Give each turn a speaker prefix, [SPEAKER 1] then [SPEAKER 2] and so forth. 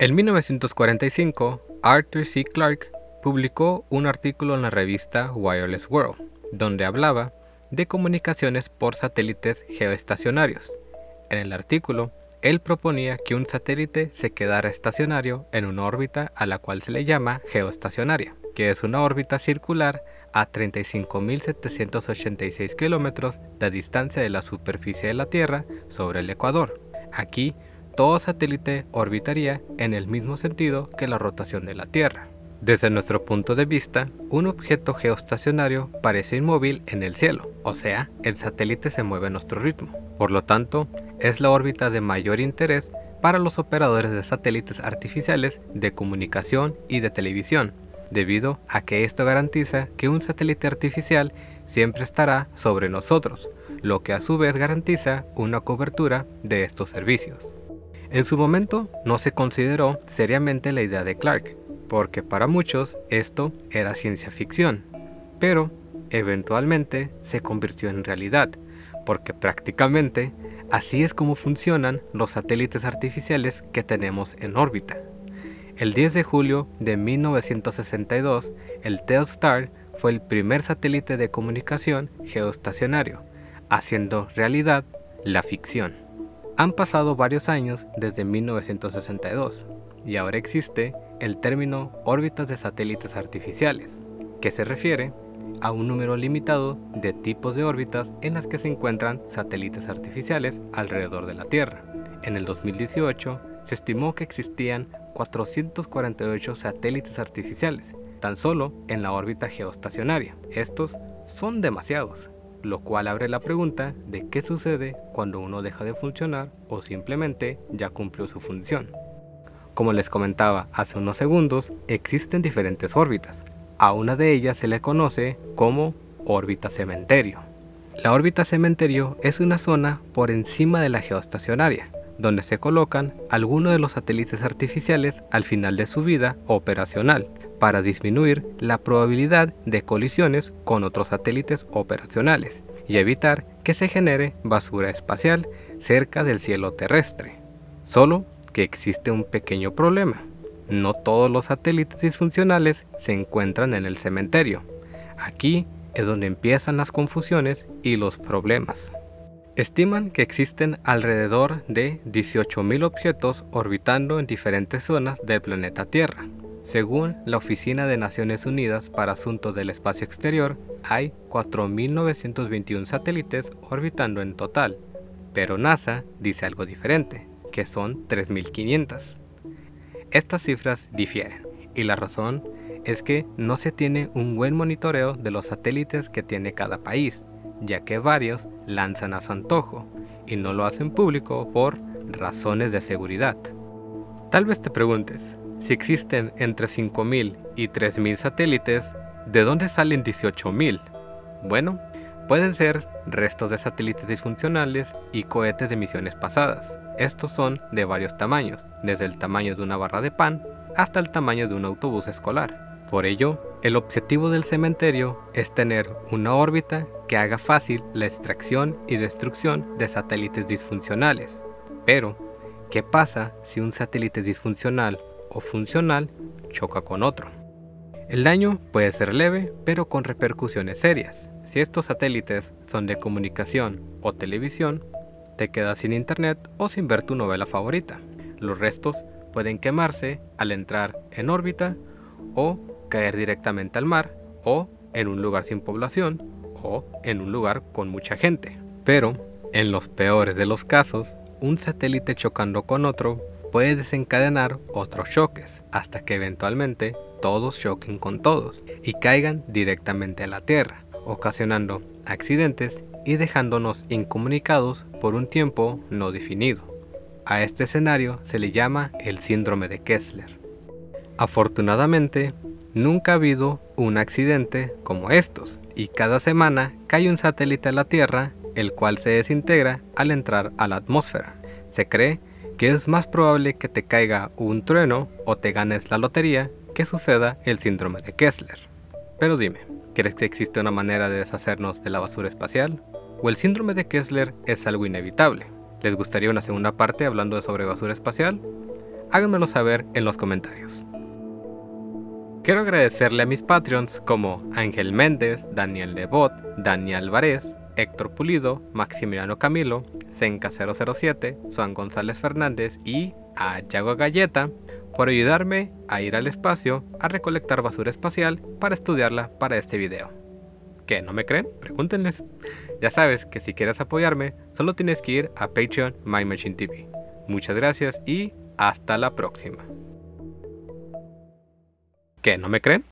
[SPEAKER 1] En 1945, Arthur C. Clarke publicó un artículo en la revista Wireless World, donde hablaba de comunicaciones por satélites geoestacionarios. En el artículo, él proponía que un satélite se quedara estacionario en una órbita a la cual se le llama geoestacionaria, que es una órbita circular a 35.786 kilómetros de distancia de la superficie de la Tierra sobre el Ecuador. Aquí, todo satélite orbitaría en el mismo sentido que la rotación de la Tierra. Desde nuestro punto de vista, un objeto geoestacionario parece inmóvil en el cielo, o sea, el satélite se mueve a nuestro ritmo. Por lo tanto, es la órbita de mayor interés para los operadores de satélites artificiales de comunicación y de televisión, debido a que esto garantiza que un satélite artificial siempre estará sobre nosotros, lo que a su vez garantiza una cobertura de estos servicios. En su momento no se consideró seriamente la idea de Clark, porque para muchos esto era ciencia ficción, pero eventualmente se convirtió en realidad, porque prácticamente así es como funcionan los satélites artificiales que tenemos en órbita. El 10 de julio de 1962, el Telstar fue el primer satélite de comunicación geoestacionario, haciendo realidad la ficción. Han pasado varios años desde 1962 y ahora existe el término órbitas de satélites artificiales, que se refiere a un número limitado de tipos de órbitas en las que se encuentran satélites artificiales alrededor de la Tierra. En el 2018 se estimó que existían 448 satélites artificiales, tan solo en la órbita geoestacionaria. Estos son demasiados, lo cual abre la pregunta de qué sucede cuando uno deja de funcionar o simplemente ya cumplió su función. Como les comentaba hace unos segundos, existen diferentes órbitas. A una de ellas se le conoce como órbita cementerio. La órbita cementerio es una zona por encima de la geoestacionaria, donde se colocan algunos de los satélites artificiales al final de su vida operacional para disminuir la probabilidad de colisiones con otros satélites operacionales y evitar que se genere basura espacial cerca del cielo terrestre. Solo que existe un pequeño problema. No todos los satélites disfuncionales se encuentran en el cementerio. Aquí es donde empiezan las confusiones y los problemas. Estiman que existen alrededor de 18.000 objetos orbitando en diferentes zonas del planeta Tierra. Según la Oficina de Naciones Unidas para Asuntos del Espacio Exterior, hay 4.921 satélites orbitando en total, pero NASA dice algo diferente, que son 3.500. Estas cifras difieren, y la razón es que no se tiene un buen monitoreo de los satélites que tiene cada país, ya que varios lanzan a su antojo y no lo hacen público por razones de seguridad. Tal vez te preguntes, si existen entre 5.000 y 3.000 satélites, ¿de dónde salen 18.000? Bueno, pueden ser restos de satélites disfuncionales y cohetes de misiones pasadas. Estos son de varios tamaños, desde el tamaño de una barra de pan hasta el tamaño de un autobús escolar. Por ello, el objetivo del cementerio es tener una órbita que haga fácil la extracción y destrucción de satélites disfuncionales. Pero, ¿qué pasa si un satélite disfuncional o funcional choca con otro? El daño puede ser leve, pero con repercusiones serias. Si estos satélites son de comunicación o televisión, te quedas sin internet o sin ver tu novela favorita. Los restos pueden quemarse al entrar en órbita o caer directamente al mar o en un lugar sin población o en un lugar con mucha gente. Pero, en los peores de los casos, un satélite chocando con otro puede desencadenar otros choques hasta que eventualmente todos choquen con todos y caigan directamente a la Tierra, ocasionando accidentes y dejándonos incomunicados por un tiempo no definido. A este escenario se le llama el síndrome de Kessler. Afortunadamente, Nunca ha habido un accidente como estos y cada semana cae un satélite a la Tierra el cual se desintegra al entrar a la atmósfera. Se cree que es más probable que te caiga un trueno o te ganes la lotería que suceda el síndrome de Kessler. Pero dime, ¿crees que existe una manera de deshacernos de la basura espacial? ¿O el síndrome de Kessler es algo inevitable? ¿Les gustaría una segunda parte hablando sobre basura espacial? Háganmelo saber en los comentarios. Quiero agradecerle a mis Patreons como Ángel Méndez, Daniel Lebot, Daniel Álvarez, Héctor Pulido, Maximiliano Camilo, Senca007, Juan González Fernández y a Yago Galleta por ayudarme a ir al espacio a recolectar basura espacial para estudiarla para este video. ¿Qué? ¿No me creen? Pregúntenles. Ya sabes que si quieres apoyarme, solo tienes que ir a Patreon My Machine TV. Muchas gracias y hasta la próxima. ¿Qué? ¿No me creen?